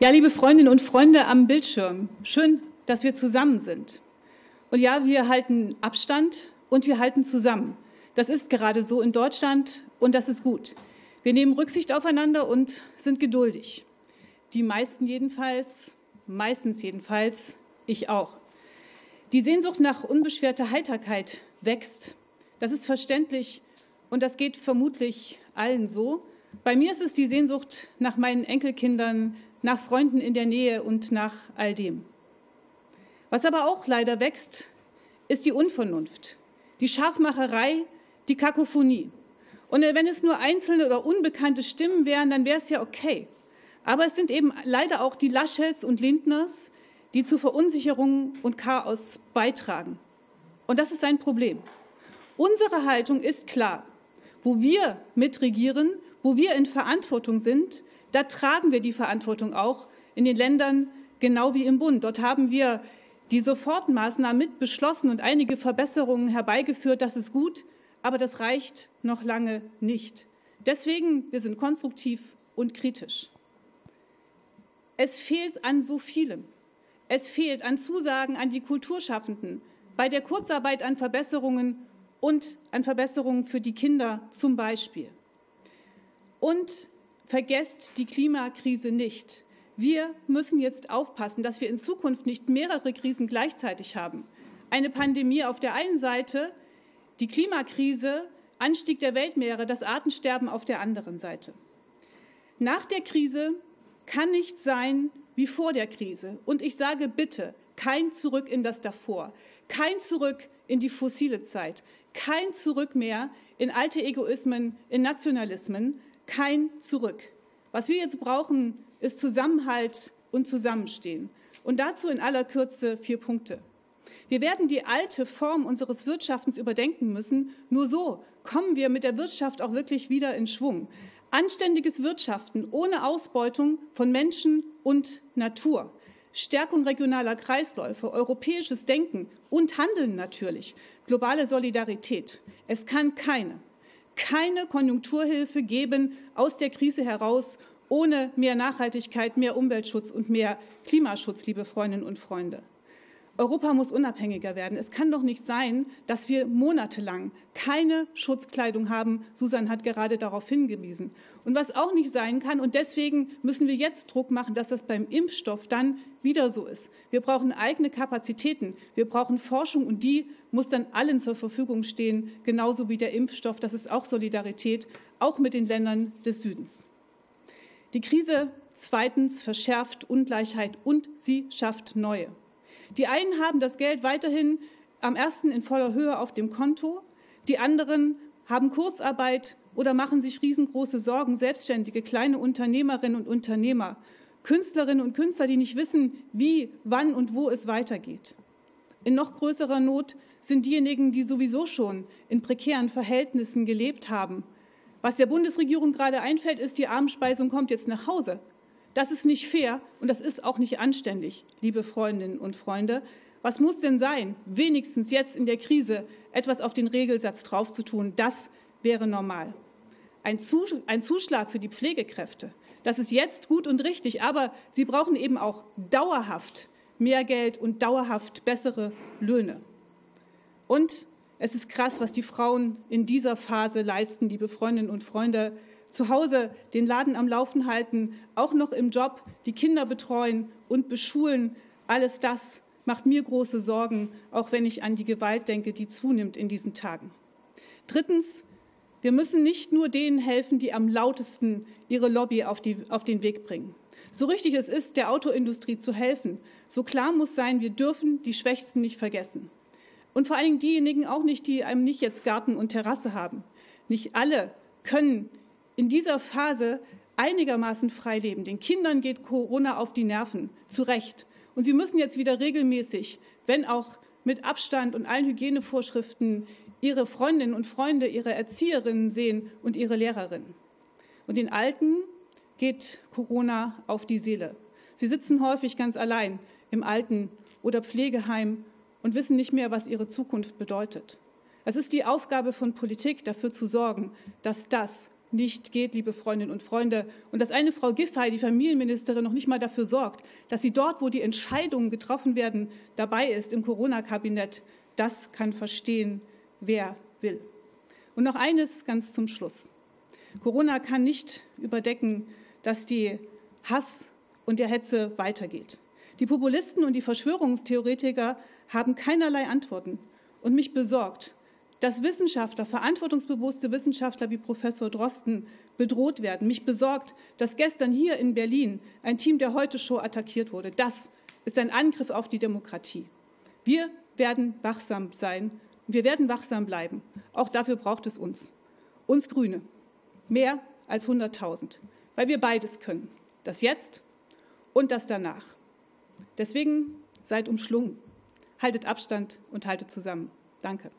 Ja, liebe Freundinnen und Freunde am Bildschirm, schön, dass wir zusammen sind. Und ja, wir halten Abstand und wir halten zusammen. Das ist gerade so in Deutschland und das ist gut. Wir nehmen Rücksicht aufeinander und sind geduldig. Die meisten jedenfalls, meistens jedenfalls, ich auch. Die Sehnsucht nach unbeschwerter Heiterkeit wächst. Das ist verständlich und das geht vermutlich allen so. Bei mir ist es die Sehnsucht nach meinen Enkelkindern, nach Freunden in der Nähe und nach all dem. Was aber auch leider wächst, ist die Unvernunft, die Scharfmacherei, die Kakophonie. Und wenn es nur einzelne oder unbekannte Stimmen wären, dann wäre es ja okay. Aber es sind eben leider auch die Laschets und Lindners, die zu Verunsicherung und Chaos beitragen. Und das ist ein Problem. Unsere Haltung ist klar. Wo wir mitregieren, wo wir in Verantwortung sind, da tragen wir die Verantwortung auch in den Ländern genau wie im Bund. Dort haben wir die Sofortmaßnahmen mit beschlossen und einige Verbesserungen herbeigeführt. Das ist gut, aber das reicht noch lange nicht. Deswegen, wir sind konstruktiv und kritisch. Es fehlt an so vielem. Es fehlt an Zusagen an die Kulturschaffenden, bei der Kurzarbeit an Verbesserungen und an Verbesserungen für die Kinder zum Beispiel. Und vergesst die Klimakrise nicht. Wir müssen jetzt aufpassen, dass wir in Zukunft nicht mehrere Krisen gleichzeitig haben. Eine Pandemie auf der einen Seite, die Klimakrise, Anstieg der Weltmeere, das Artensterben auf der anderen Seite. Nach der Krise kann nicht sein wie vor der Krise. Und ich sage bitte, kein Zurück in das davor, kein Zurück in die fossile Zeit, kein Zurück mehr in alte Egoismen, in Nationalismen, kein Zurück. Was wir jetzt brauchen, ist Zusammenhalt und Zusammenstehen. Und dazu in aller Kürze vier Punkte. Wir werden die alte Form unseres Wirtschaftens überdenken müssen. Nur so kommen wir mit der Wirtschaft auch wirklich wieder in Schwung. Anständiges Wirtschaften ohne Ausbeutung von Menschen und Natur. Stärkung regionaler Kreisläufe, europäisches Denken und Handeln natürlich, globale Solidarität. Es kann keine keine Konjunkturhilfe geben aus der Krise heraus ohne mehr Nachhaltigkeit, mehr Umweltschutz und mehr Klimaschutz, liebe Freundinnen und Freunde. Europa muss unabhängiger werden. Es kann doch nicht sein, dass wir monatelang keine Schutzkleidung haben. Susan hat gerade darauf hingewiesen. Und was auch nicht sein kann, und deswegen müssen wir jetzt Druck machen, dass das beim Impfstoff dann wieder so ist. Wir brauchen eigene Kapazitäten. Wir brauchen Forschung und die muss dann allen zur Verfügung stehen, genauso wie der Impfstoff. Das ist auch Solidarität, auch mit den Ländern des Südens. Die Krise zweitens verschärft Ungleichheit und sie schafft neue. Die einen haben das Geld weiterhin am ersten in voller Höhe auf dem Konto, die anderen haben Kurzarbeit oder machen sich riesengroße Sorgen, selbstständige kleine Unternehmerinnen und Unternehmer, Künstlerinnen und Künstler, die nicht wissen, wie, wann und wo es weitergeht. In noch größerer Not sind diejenigen, die sowieso schon in prekären Verhältnissen gelebt haben. Was der Bundesregierung gerade einfällt, ist, die Armspeisung kommt jetzt nach Hause. Das ist nicht fair und das ist auch nicht anständig, liebe Freundinnen und Freunde. Was muss denn sein, wenigstens jetzt in der Krise etwas auf den Regelsatz draufzutun? Das wäre normal. Ein Zuschlag für die Pflegekräfte, das ist jetzt gut und richtig, aber sie brauchen eben auch dauerhaft mehr Geld und dauerhaft bessere Löhne. Und es ist krass, was die Frauen in dieser Phase leisten, liebe Freundinnen und Freunde zu Hause den Laden am Laufen halten, auch noch im Job die Kinder betreuen und beschulen, alles das macht mir große Sorgen, auch wenn ich an die Gewalt denke, die zunimmt in diesen Tagen. Drittens, wir müssen nicht nur denen helfen, die am lautesten ihre Lobby auf, die, auf den Weg bringen. So richtig es ist, der Autoindustrie zu helfen, so klar muss sein, wir dürfen die Schwächsten nicht vergessen. Und vor allen Dingen diejenigen auch nicht, die einem nicht jetzt Garten und Terrasse haben. Nicht alle können in dieser Phase einigermaßen frei leben. Den Kindern geht Corona auf die Nerven, zu Recht. Und sie müssen jetzt wieder regelmäßig, wenn auch mit Abstand und allen Hygienevorschriften, ihre Freundinnen und Freunde, ihre Erzieherinnen sehen und ihre Lehrerinnen. Und den Alten geht Corona auf die Seele. Sie sitzen häufig ganz allein im Alten- oder Pflegeheim und wissen nicht mehr, was ihre Zukunft bedeutet. Es ist die Aufgabe von Politik, dafür zu sorgen, dass das nicht geht, liebe Freundinnen und Freunde, und dass eine Frau Giffey, die Familienministerin, noch nicht mal dafür sorgt, dass sie dort, wo die Entscheidungen getroffen werden, dabei ist im Corona-Kabinett, das kann verstehen, wer will. Und noch eines ganz zum Schluss. Corona kann nicht überdecken, dass die Hass und der Hetze weitergeht. Die Populisten und die Verschwörungstheoretiker haben keinerlei Antworten. Und mich besorgt, dass Wissenschaftler, verantwortungsbewusste Wissenschaftler wie Professor Drosten bedroht werden. Mich besorgt, dass gestern hier in Berlin ein Team der Heute-Show attackiert wurde. Das ist ein Angriff auf die Demokratie. Wir werden wachsam sein und wir werden wachsam bleiben. Auch dafür braucht es uns. Uns Grüne. Mehr als 100.000. Weil wir beides können. Das Jetzt und das danach. Deswegen seid umschlungen. Haltet Abstand und haltet zusammen. Danke.